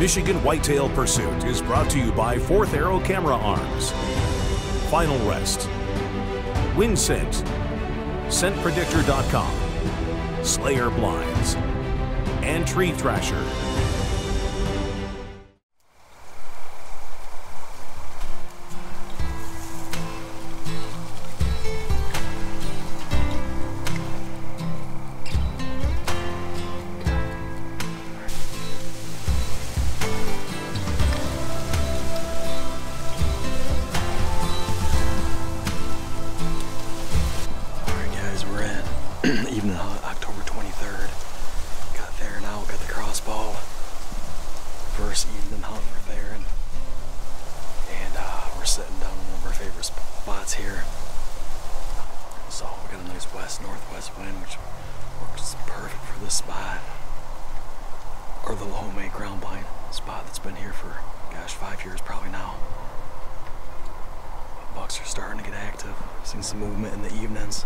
Michigan Whitetail Pursuit is brought to you by Fourth Arrow Camera Arms, Final Rest, WinScent, ScentPredictor.com, Slayer Blinds, and Tree Thrasher. So we got a nice west northwest wind, which works perfect for this spot. Or the homemade ground blind spot that's been here for, gosh, five years probably now. Bucks are starting to get active. Seen some movement in the evenings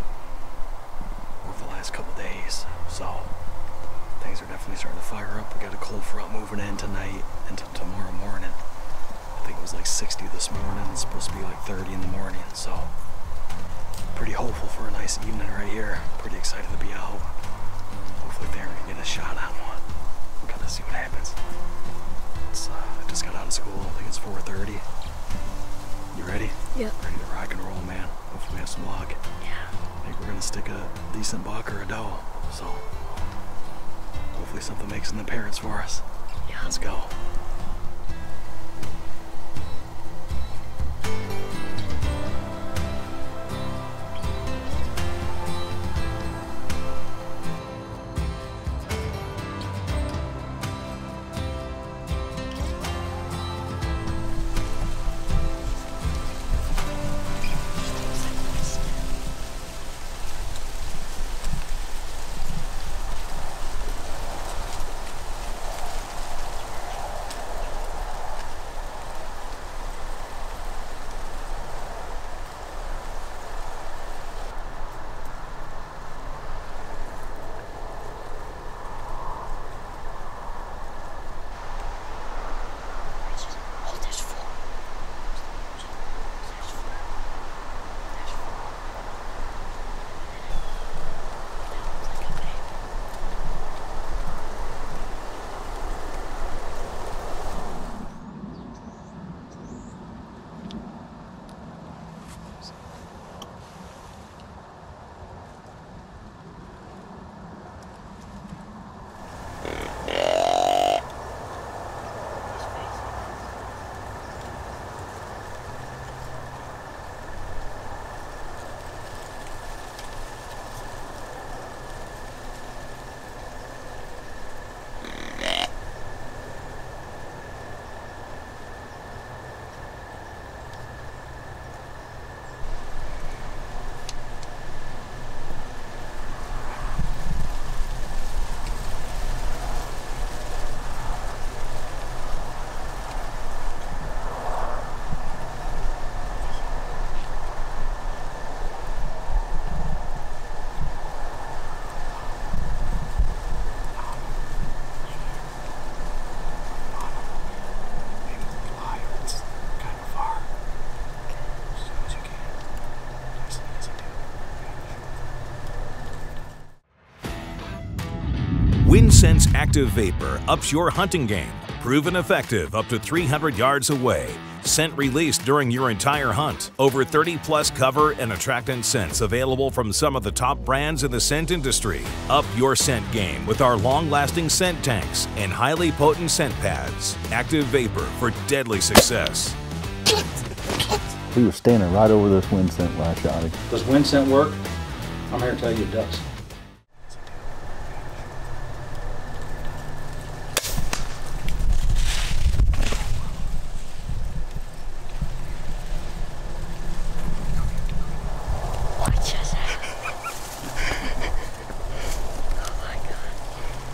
over the last couple days. So things are definitely starting to fire up. We got a cold front moving in tonight and tomorrow morning. I think it was like 60 this morning. It's supposed to be like 30 in the morning. So pretty hopeful for a nice evening right here. Pretty excited to be out. Hopefully Theron can get a shot on one. We're gonna see what happens. It's, uh, I just got out of school. I think it's 4:30. You ready? Yep. Ready to rock and roll, man. Hopefully we have some luck. Yeah. I think we're gonna stick a decent buck or a doe. So hopefully something makes an appearance for us. Yeah. Let's go. WinScent Active Vapor ups your hunting game. Proven effective up to 300 yards away. Scent released during your entire hunt. Over 30 plus cover and attractant scents available from some of the top brands in the scent industry. Up your scent game with our long lasting scent tanks and highly potent scent pads. Active Vapor for deadly success. He was standing right over this WinScent when I shot him. Does WinScent work? I'm here to tell you it does. What just happened? oh my god.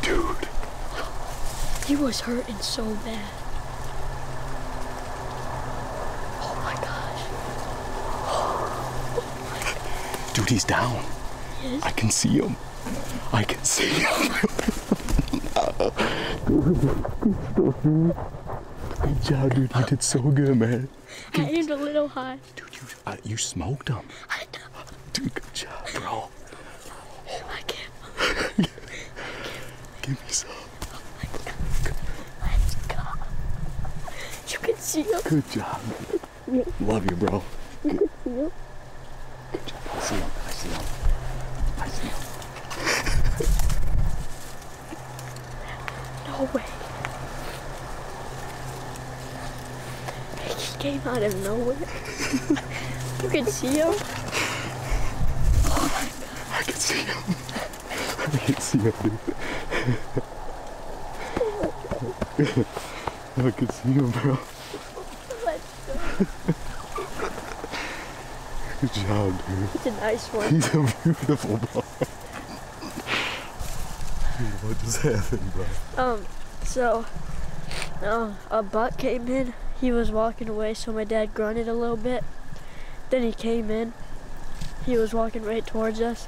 Dude. He was hurting so bad. Oh my gosh. Dude, he's down. Yes. I can see him. I can see him. Good job, dude. You did so good, man. I aimed a little high. Dude, you uh, you smoked him. I know. Dude, good job, bro. I can't. Give me some. Let's go. You can see him. Good job. Love you, bro. You can see him. Good job. I see him. I see him. I see him. No way. He came out of nowhere. you can see him. I can see him. I can see him, dude. I can see him, bro. Good job, dude. It's a nice one. He's a beautiful boy. Dude, what just happened, bro? Um, so, uh, a buck came in. He was walking away, so my dad grunted a little bit. Then he came in. He was walking right towards us.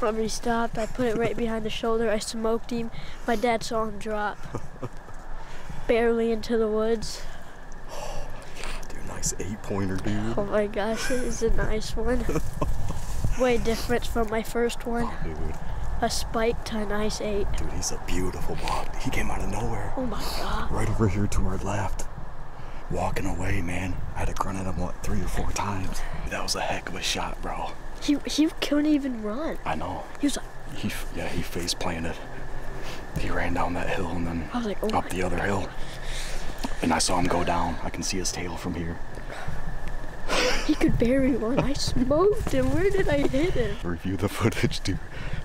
When he stopped, I put it right behind the shoulder. I smoked him. My dad saw him drop. Barely into the woods. Nice eight pointer, dude. Oh my gosh, it is a nice one. Way different from my first one. Oh, dude, A spike to a nice eight. dude, he's a beautiful buck. He came out of nowhere. Oh my god. Right over here to our left. Walking away, man. I had to grunt at him, what, three or four times. That was a heck of a shot, bro. He, he couldn't even run. I know. He was like, He, yeah, he face planted. He ran down that hill and then like, oh up the other hill. And I saw him go down. I can see his tail from here. He could barely run. I smoked him. Where did I hit him? Review the footage, dude.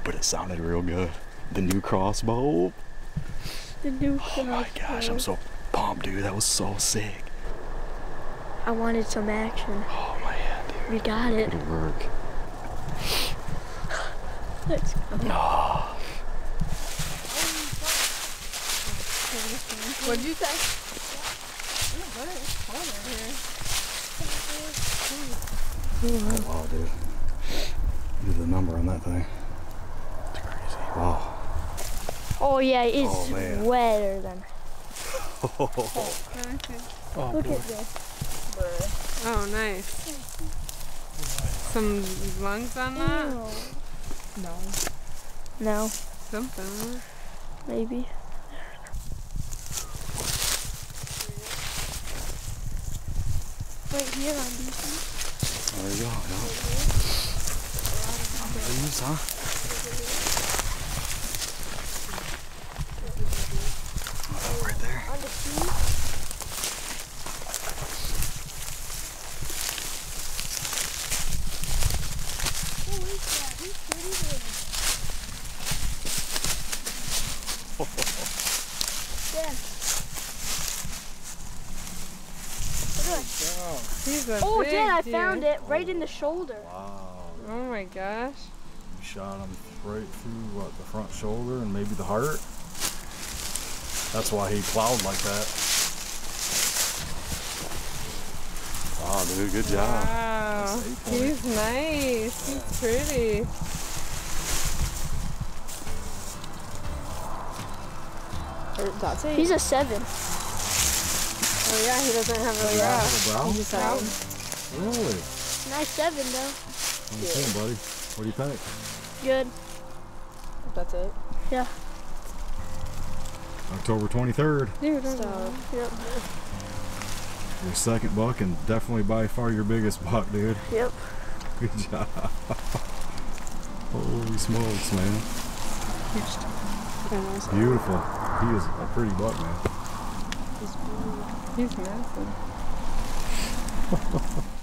But it sounded real good. The new crossbow. The new crossbow. Oh my gosh, I'm so pumped, dude. That was so sick. I wanted some action. Oh man, dude. We got it. Good work. Let's go. Ah. What'd you say? Oh, wow, dude. Look at the number on that thing. It's crazy. Wow. Oh yeah, it's Oh, man. wetter than. Oh, Look boy. at this. Oh, nice. Some lungs on that? No. No, Something. maybe. Right here on these. There you go. Yeah. These, huh? Oh, right there. On the is that? Who's pretty there? Yeah. He's a Oh, big Dad, I deer. found it right oh. in the shoulder. Wow. Oh my gosh. You shot him right through what the front shoulder and maybe the heart. That's why he plowed like that. Wow, dude, good job. Wow. That's eight point. He's nice. He's pretty. That's it. He's a seven. Oh yeah, he doesn't have a Yeah, rough. little brown? He just Really? Nice seven though. What do you think, buddy? What do you think? Good. That's it. Yeah. October 23rd. Dude, So, Yep. Your second buck and definitely by far your biggest buck, dude. Yep. Good job. Holy smokes, man. kind Beautiful. He is a pretty buck, man. He's massive.